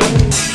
you.